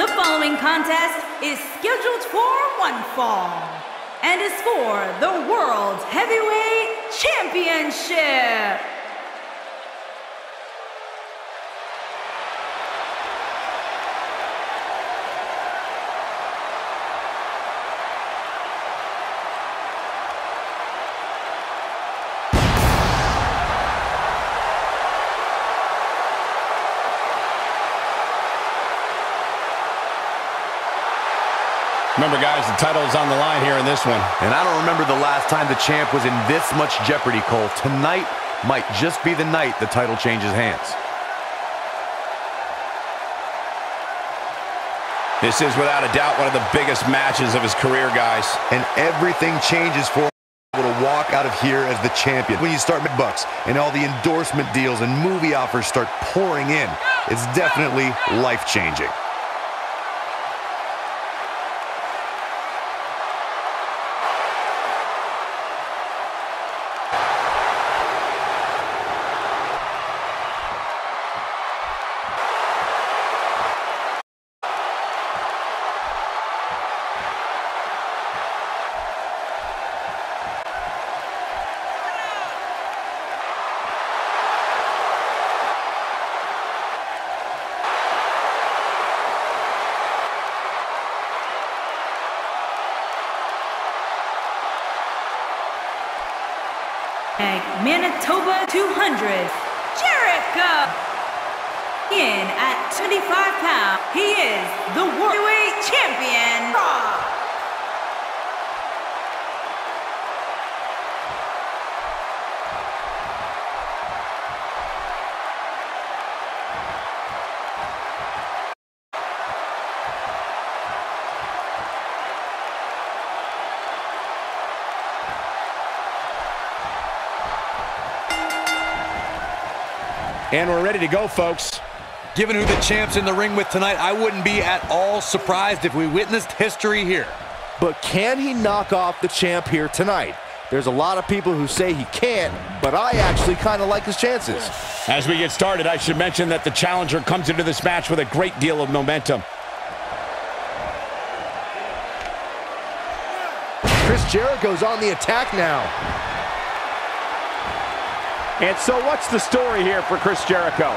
The following contest is scheduled for one fall and is for the World Heavyweight Championship. Remember, guys, the title is on the line here in this one. And I don't remember the last time the champ was in this much jeopardy, Cole. Tonight might just be the night the title changes hands. This is, without a doubt, one of the biggest matches of his career, guys. And everything changes for him to walk out of here as the champion. When you start with bucks and all the endorsement deals and movie offers start pouring in, it's definitely life-changing. Manitoba 200, Jericho. In at 25 pounds, he is the World Champion. And we're ready to go, folks. Given who the champ's in the ring with tonight, I wouldn't be at all surprised if we witnessed history here. But can he knock off the champ here tonight? There's a lot of people who say he can't, but I actually kind of like his chances. As we get started, I should mention that the challenger comes into this match with a great deal of momentum. Chris Jericho's on the attack now. And so what's the story here for Chris Jericho?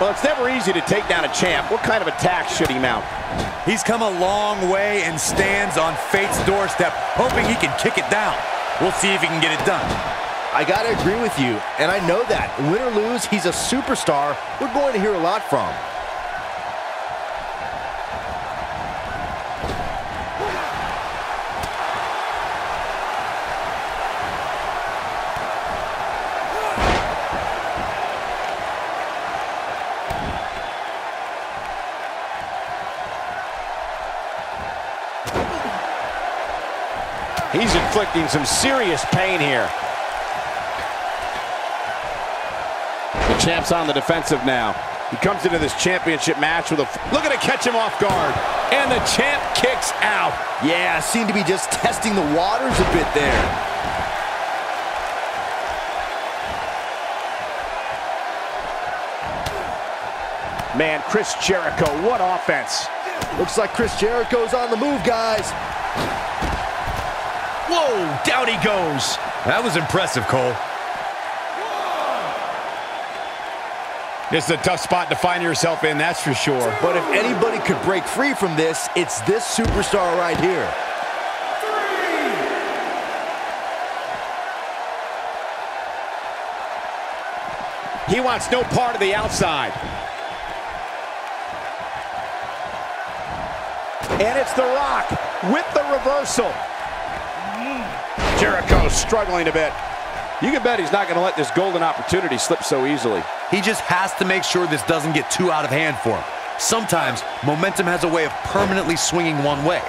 Well, it's never easy to take down a champ. What kind of attack should he mount? He's come a long way and stands on fate's doorstep, hoping he can kick it down. We'll see if he can get it done. I gotta agree with you, and I know that. Win or lose, he's a superstar. We're going to hear a lot from. He's inflicting some serious pain here. The champ's on the defensive now. He comes into this championship match with a... Look at it catch him off guard. And the champ kicks out. Yeah, seem to be just testing the waters a bit there. Man, Chris Jericho, what offense. Looks like Chris Jericho's on the move, guys. Whoa, down he goes. That was impressive, Cole. This is a tough spot to find yourself in, that's for sure. But if anybody could break free from this, it's this superstar right here. He wants no part of the outside. And it's The Rock with the reversal. Jericho struggling a bit. You can bet he's not going to let this golden opportunity slip so easily. He just has to make sure this doesn't get too out of hand for him. Sometimes, momentum has a way of permanently swinging one way.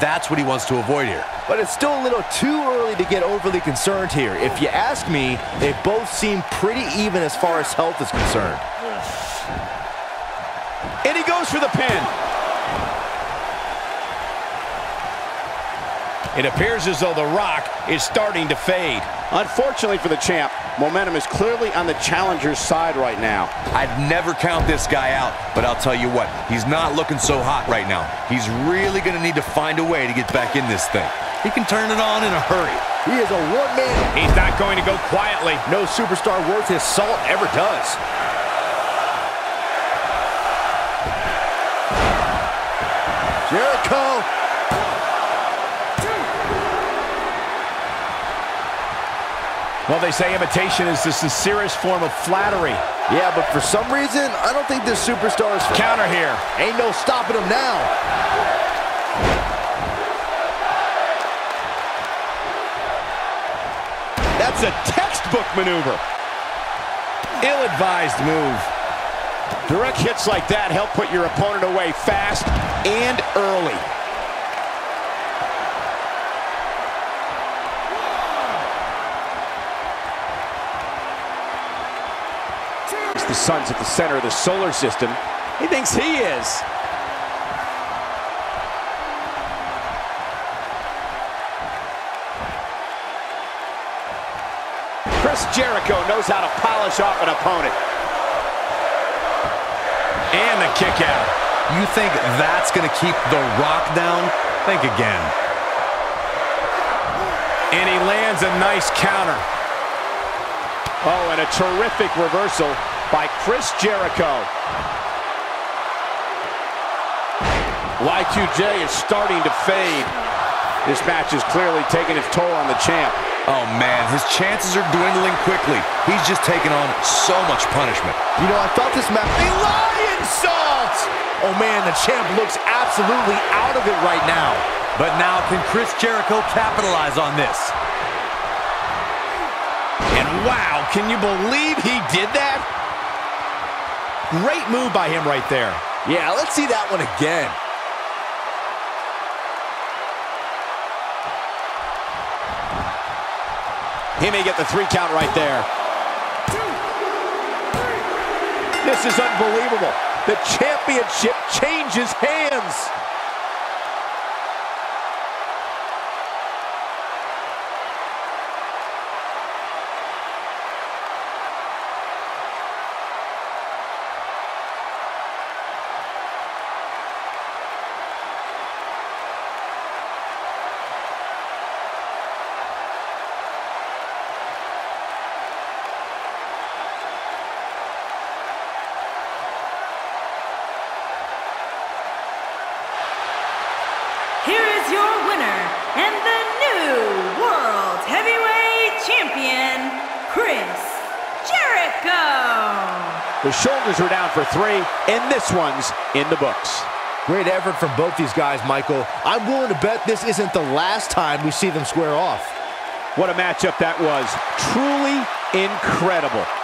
That's what he wants to avoid here. But it's still a little too early to get overly concerned here. If you ask me, they both seem pretty even as far as health is concerned. And he goes for the pin. It appears as though The Rock is starting to fade. Unfortunately for the champ, momentum is clearly on the challenger's side right now. I'd never count this guy out, but I'll tell you what, he's not looking so hot right now. He's really going to need to find a way to get back in this thing. He can turn it on in a hurry. He is a one-man. He's not going to go quietly. No superstar worth his salt ever does. Jericho. Well, they say imitation is the sincerest form of flattery. Yeah, but for some reason, I don't think this superstar is... Counter here. Ain't no stopping him now. That's a textbook maneuver. Ill-advised move. Direct hits like that help put your opponent away fast and early. The sun's at the center of the solar system. He thinks he is. Chris Jericho knows how to polish off an opponent. And the kick out. You think that's going to keep The Rock down? Think again. And he lands a nice counter. Oh, and a terrific reversal by Chris Jericho. Y2J is starting to fade. This match is clearly taking its toll on the champ. Oh, man, his chances are dwindling quickly. He's just taking on so much punishment. You know, I thought this match... A Lionsault! Oh, man, the champ looks absolutely out of it right now. But now, can Chris Jericho capitalize on this? And wow, can you believe he did that? Great move by him right there. Yeah, let's see that one again. He may get the three count right there. This is unbelievable. The championship changes hands. The shoulders are down for three, and this one's in the books. Great effort from both these guys, Michael. I'm willing to bet this isn't the last time we see them square off. What a matchup that was. Truly incredible.